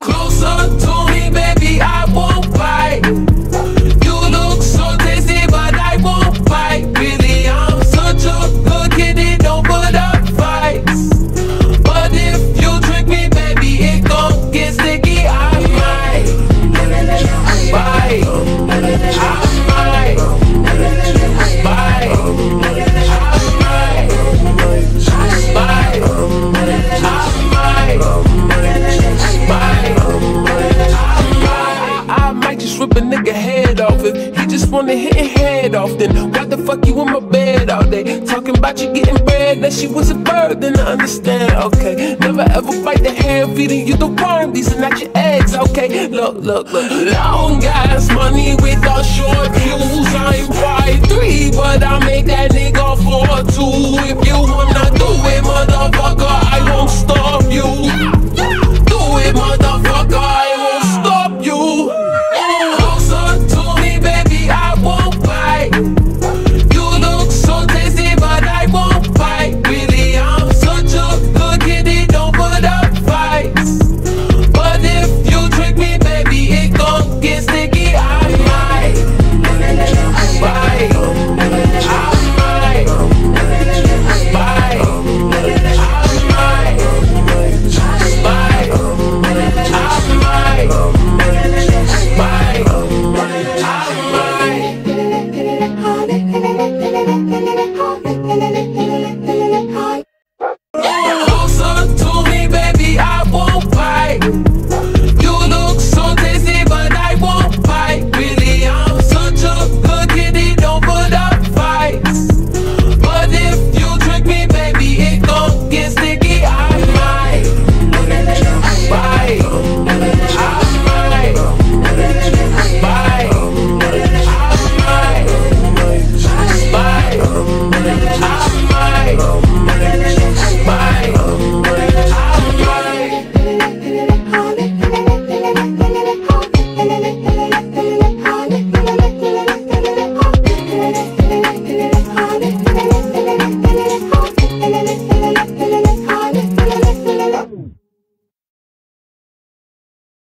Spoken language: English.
Closer to me, baby, I won't just wanna hit head off. Then why the fuck you in my bed all day? Talking about you getting bread, that she was a bird, then I understand. Okay, never ever bite the hand, feeding you the worm. These are not your eggs. Okay, look, look, look. Long ass money without short fuse. I'm three,